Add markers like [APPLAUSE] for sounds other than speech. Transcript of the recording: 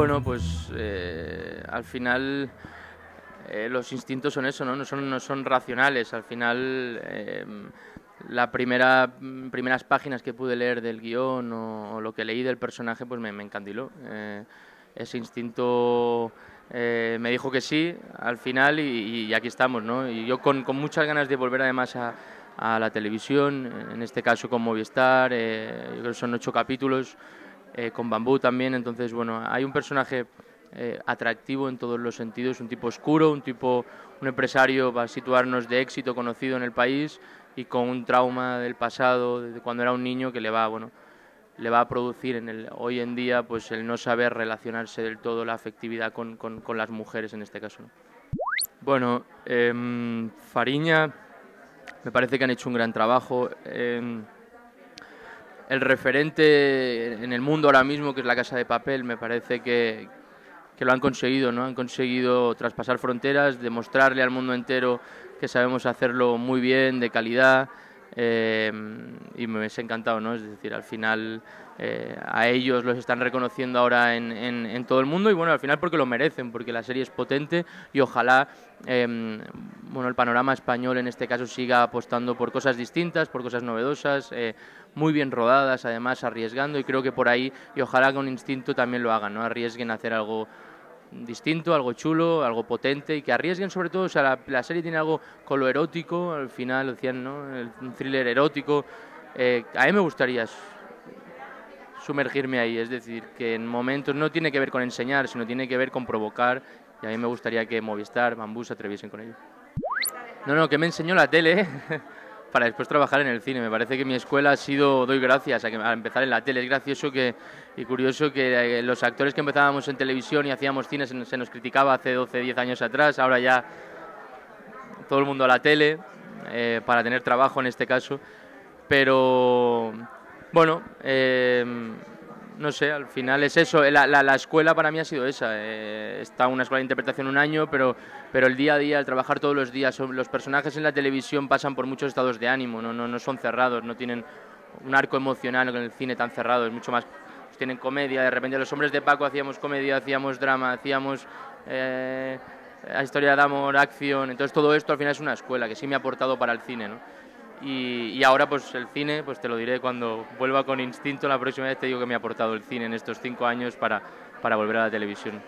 Bueno, pues eh, al final eh, los instintos son eso, ¿no? No son, racionales. Al final, eh, la primera, primeras páginas que pude leer del guion o, lo que leí del personaje, pues me, me encandiló. Eh, ese instinto me dijo que sí al final y, aquí estamos, ¿no? Y yo con, con muchas ganas de volver además a, a, la televisión, en este caso con Movistar, yo creo que son ocho capítulos, con Bambú también, entonces, bueno, hay un personaje eh, atractivo en todos los sentidos, un tipo oscuro, un tipo, un empresario para situarnos de éxito conocido en el país y con un trauma del pasado, de cuando era un niño que le va, bueno, le va a producir en el, hoy en día pues el no saber relacionarse del todo la afectividad con, con, las mujeres en este caso. ¿no? Bueno, eh, Fariña me parece que han hecho un gran trabajo. Eh, el referente en el mundo ahora mismo, que es la Casa de Papel, me parece que, que lo han conseguido, ¿no? Han conseguido traspasar fronteras, demostrarle al mundo entero que sabemos hacerlo muy bien, de calidad, eh, y me ha encantado, ¿no? Es decir, al final eh, a ellos los están reconociendo ahora en, todo el mundo y bueno, al final porque lo merecen, porque la serie es potente y ojalá eh, bueno, el panorama español en este caso siga apostando por cosas distintas, por cosas novedosas, eh, muy bien rodadas, además arriesgando y creo que por ahí y ojalá con instinto también lo hagan, ¿no? arriesguen a hacer algo distinto, algo chulo, algo potente y que arriesguen sobre todo, o sea, la, la serie tiene algo con lo erótico, al final decían, ¿no? Un thriller erótico, eh, a mí me gustaría sumergirme ahí, es decir, que en momentos no tiene que ver con enseñar, sino tiene que ver con provocar y a mí me gustaría que Movistar, Bambú se atreviesen con ello. No, no, que me enseñó la tele [LAUGHS] para después trabajar en el cine. Me parece que mi escuela ha sido, doy gracias a, que, empezar en la tele. Es gracioso que, y curioso que eh, los actores que empezábamos en televisión y hacíamos cine se, se, nos criticaba hace 12, 10 años atrás. Ahora ya todo el mundo a la tele eh, para tener trabajo en este caso. Pero bueno, eh, no sé, al final es eso. La, la, la, escuela para mí ha sido esa. Eh, está una escuela de interpretación un año, pero, pero el día a día, el trabajar todos los días, los personajes en la televisión pasan por muchos estados de ánimo, no, no, no son cerrados, no tienen un arco emocional en el cine tan cerrado, es mucho más. Pues tienen comedia, de repente los hombres de Paco hacíamos comedia, hacíamos drama, hacíamos. Eh, historia de amor, acción, entonces todo esto al final es una escuela que sí me ha aportado para el cine, ¿no? Y, y, ahora pues el cine, pues te lo diré cuando vuelva con instinto, la próxima vez te digo que me ha aportado el cine en estos cinco años para, para volver a la televisión.